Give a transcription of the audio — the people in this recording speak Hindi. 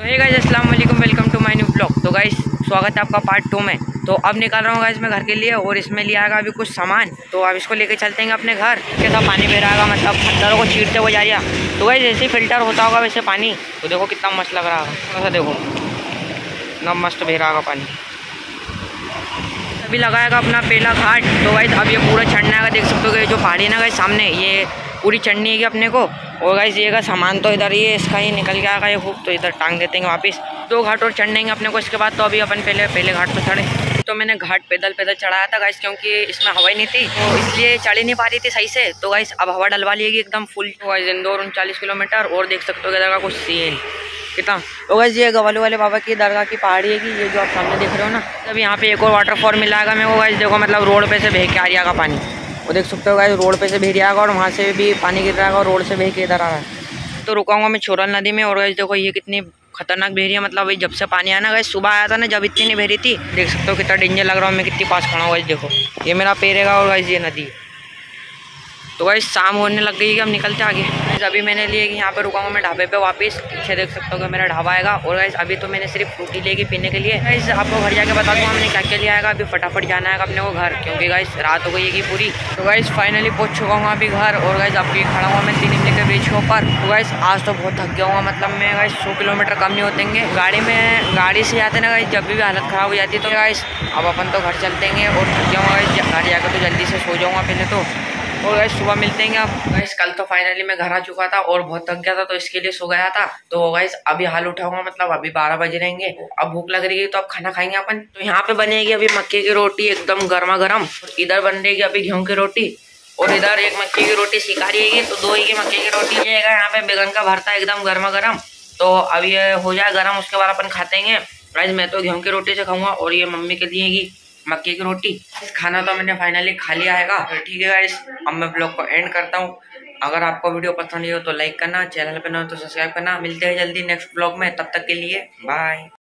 तो हे गाइस अस्सलाम वालेकुम welcome to my new blog तो गाइस स्वागत है आपका पार्ट टू में. तो अब निकल रहा हूँ गाइस मैं घर के लिए और इसमें लिया आएगा अभी कुछ सामान. तो अब इसको लेके चलते हैं अपने घर. कैसा पानी बह रहा मतलब खतरों को चीरते हुए जा रहा तो गाइस जैसे ही फ़िल्टर होता होगा वैसे पानी. तो देखो कितना मस्त लग रहा है थोड़ा देखो. इतना मस्त बह रहा होगा पानी. अभी लगाएगा अपना पहला घाट. तो गाइस अब ये पूरा चढ़ना है. देख सकते हो कि जो पहाड़ी ना गाइस सामने, ये पूरी चढ़नी है अपने को। और गाइस ये का सामान तो इधर ही है, इसका ही निकल गया ये खूब तो इधर टांग देते हैं वापस। दो घाट और चढ़ने अपने को, इसके बाद तो अभी अपन पहले पहले घाट पर चढ़े। तो मैंने घाट पैदल पैदल चढ़ाया था गाइस क्योंकि इसमें हवा ही नहीं थी तो इसलिए चढ़ ही नहीं पा रही थी सही से। तो गाइस अब हवा डलवा लिएगी एकदम फुल तो गाइस इंदौर उनचालीस किलोमीटर, और देख सकते हो इधर का कुछ सीन कितना? तो गाइस ये गवालू वाले बाबा की दरगाह की पहाड़ी है कि ये जो आप सामने देख रहे हो ना, जब यहाँ पे एक और वाटरफॉल मिलाएगा मेरे को गाइस देखो मतलब रोड पे से बह के आ रहा पानी। वो देख सकते हो गाइस रोड पे से बह रहा और वहाँ से भी पानी गिर रहा है और रोड से बह के इधर आ रहा है। तो रुकाऊँगा मैं छोरल नदी में और गाइस देखो ये कितनी खतरनाक बह रही है मतलब जब से पानी आया ना गाइस सुबह आया था ना जब इतनी नहीं बह रही थी। देख सकते हो कितना डेंजर लग रहा हूँ मैं कितनी पास खड़ा हूँ गाइस देखो। ये मेरा पेरेगा और गाइस ये नदी। तो भाई शाम होने लग गई कि हम निकलते आगे। अभी मैंने लिए कि यहाँ पे रुका हूँ मैं ढाबे पे, वापस पीछे देख सकते हो कि मेरा ढाबा आएगा। और गाइस अभी तो मैंने सिर्फ़ फ्रूटी लेगी पीने के लिए। गाइस आपको घर जाके बता दूँगा मैंने क्या क्या लिया आएगा? अभी फटाफट जाना है अपने को घर, क्योंकि गाइस रात हो गई है पूरी। तो गाइस फाइनली पहुँच चुका हूँ अभी घर, और गाइस अभी खड़ा हुआ मैं तीन इमली के बीच के ऊपर। तो गाइस आज तो बहुत थक गया हुआ मतलब मैं गाइस सौ किलोमीटर कम नहीं होतेंगे गाड़ी में, गाड़ी से जाते ना गाइस जब भी हालत ख़राब हो जाती है तो गाइस अब अपन तो घर चलते हैं, और थक हूँ गाइस घर जाकर तो जल्दी से सो जाऊँगा पहले तो। और गैस सुबह मिलते हैं आप गैस कल तो फाइनली मैं घर आ चुका था और बहुत थक गया था तो इसके लिए सो गया था। तो गैस अभी हाल उठाऊँगा मतलब अभी बारह बजे रहेंगे। अब भूख लग रही है तो अब खाना खाएँगे अपन। तो यहाँ पे बनेगी अभी मक्के की रोटी, एकदम गर्मा गर्म। इधर बन रहेगी अभी गेहूँ की रोटी। और इधर एक मक्के की रोटी सिखा रही है तो दो ही की मक्के की रोटी है यहाँ पे। बेगन का भरता एकदम गर्मा गर्म। तो अब ये हो जाए गर्म, उसके बाद अपन खाते हैं। गाइस मैं तो गेहूँ की रोटी से खाऊँगा और ये मम्मी के लिए मक्के की रोटी, खाना तो मैंने फाइनली खा लिया है ठीक है गाइस अब मैं ब्लॉग को एंड करता हूँ। अगर आपको वीडियो पसंद नहीं हो तो लाइक करना चैनल पर ना हो तो सब्सक्राइब करना। मिलते हैं जल्दी नेक्स्ट ब्लॉग में, तब तक के लिए बाय